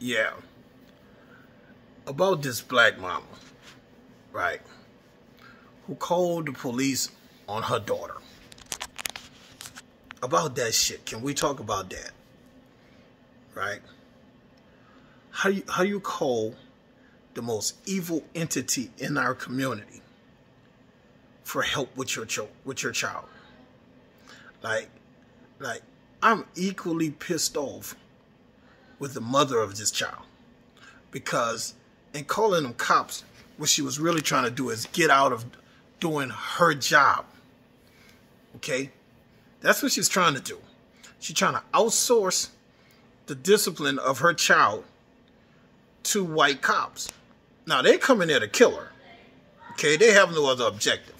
Yeah. About this black mama, right? Who called the police on her daughter. About that shit. Can we talk about that? Right? How do you, how do you call the most evil entity in our community for help with your with your child? Like like I'm equally pissed off with the mother of this child because in calling them cops, what she was really trying to do is get out of doing her job. Okay? That's what she's trying to do. She's trying to outsource the discipline of her child to white cops. Now, they come in there to kill her. Okay? They have no other objective.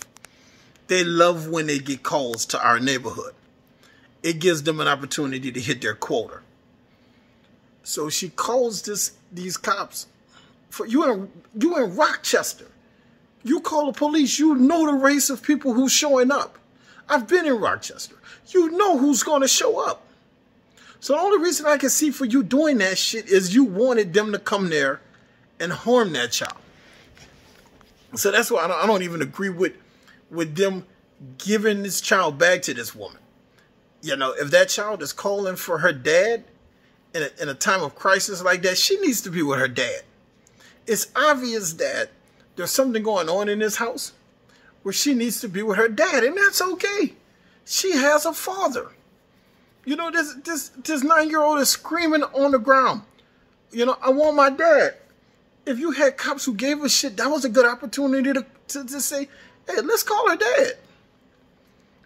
They love when they get calls to our neighborhood. It gives them an opportunity to hit their quota. So she calls this these cops for you in you in Rochester. You call the police, you know the race of people who's showing up. I've been in Rochester. You know who's gonna show up. So the only reason I can see for you doing that shit is you wanted them to come there and harm that child. So that's why I don't, I don't even agree with with them giving this child back to this woman. You know, if that child is calling for her dad in a, in a time of crisis like that, she needs to be with her dad. It's obvious that there's something going on in this house where she needs to be with her dad, and that's okay. She has a father. You know, this this this nine year old is screaming on the ground. You know, I want my dad. If you had cops who gave a shit, that was a good opportunity to, to, to say, hey, let's call her dad.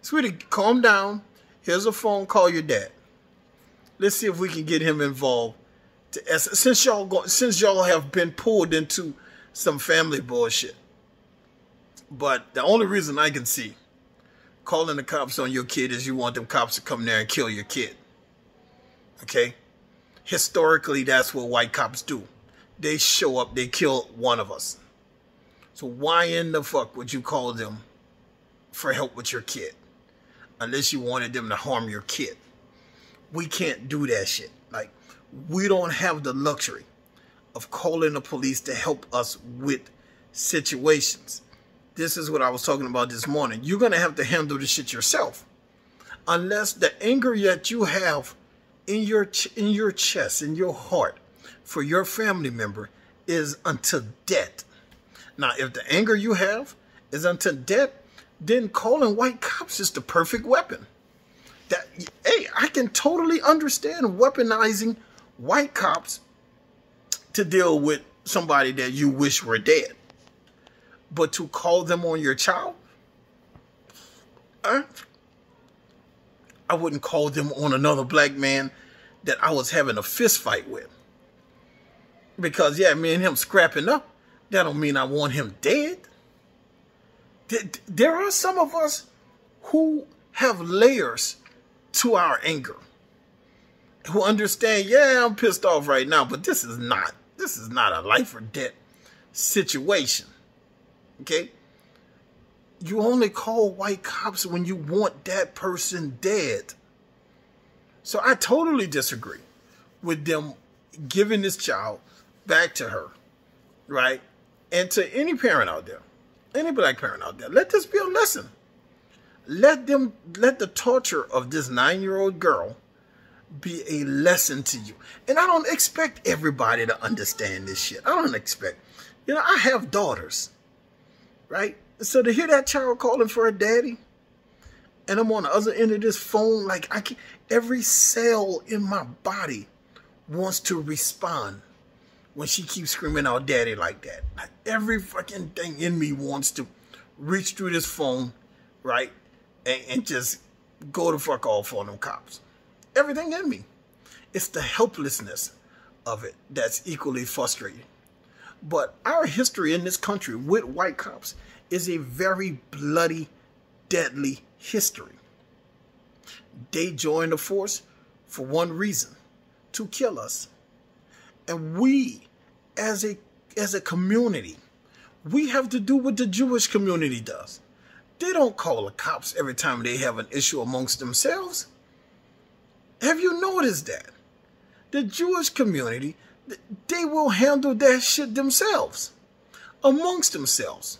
Sweetie, calm down. Here's a phone, call your dad. Let's see if we can get him involved. To, since y'all go, since y'all have been pulled into some family bullshit. But the only reason I can see calling the cops on your kid is you want them cops to come there and kill your kid. Okay? Historically, that's what white cops do. They show up, they kill one of us. So why in the fuck would you call them for help with your kid? Unless you wanted them to harm your kid. We can't do that shit. Like, we don't have the luxury of calling the police to help us with situations. This is what I was talking about this morning. You're going to have to handle the shit yourself. Unless the anger that you have in your in your chest, in your heart for your family member is unto death. Now, if the anger you have is unto death, then calling white cops is the perfect weapon. That hey, can totally understand weaponizing white cops to deal with somebody that you wish were dead. But to call them on your child, I wouldn't call them on another black man that I was having a fist fight with. Because, yeah, me and him scrapping up, that don't mean I want him dead. There are some of us who have layers to our anger. Who understand, yeah, I'm pissed off right now, but this is not, this is not a life or death situation. Okay? You only call white cops when you want that person dead. So I totally disagree with them giving this child back to her, right? And to any parent out there, any black parent out there, let this be a lesson. Let them, let the torture of this nine-year-old girl be a lesson to you. And I don't expect everybody to understand this shit. I don't expect, you know, I have daughters right? So to hear that child calling for a daddy, and I'm on the other end of this phone, like I can every cell in my body wants to respond when she keeps screaming out daddy like that. Like every fucking thing in me wants to reach through this phone, right? And, and just go the fuck off on them cops. Everything in me. It's the helplessness of it that's equally frustrating. But our history in this country with white cops is a very bloody, deadly history. They joined the force for one reason, to kill us. And we, as a, as a community, we have to do what the Jewish community does. They don't call the cops every time they have an issue amongst themselves. Have you noticed that? The Jewish community they will handle that shit themselves, amongst themselves,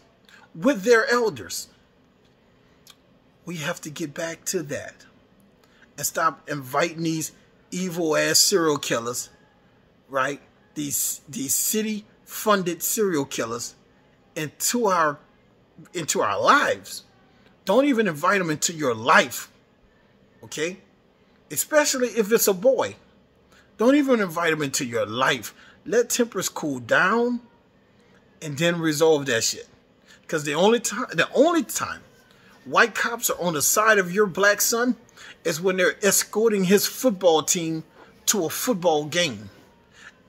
with their elders. We have to get back to that and stop inviting these evil ass serial killers, right? These these city funded serial killers into our into our lives. Don't even invite them into your life. Okay? Especially if it's a boy. Don't even invite them into your life. Let tempers cool down and then resolve that shit. Because the only time the only time white cops are on the side of your black son is when they're escorting his football team to a football game.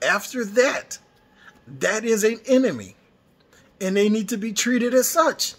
After that, that is an enemy. And they need to be treated as such.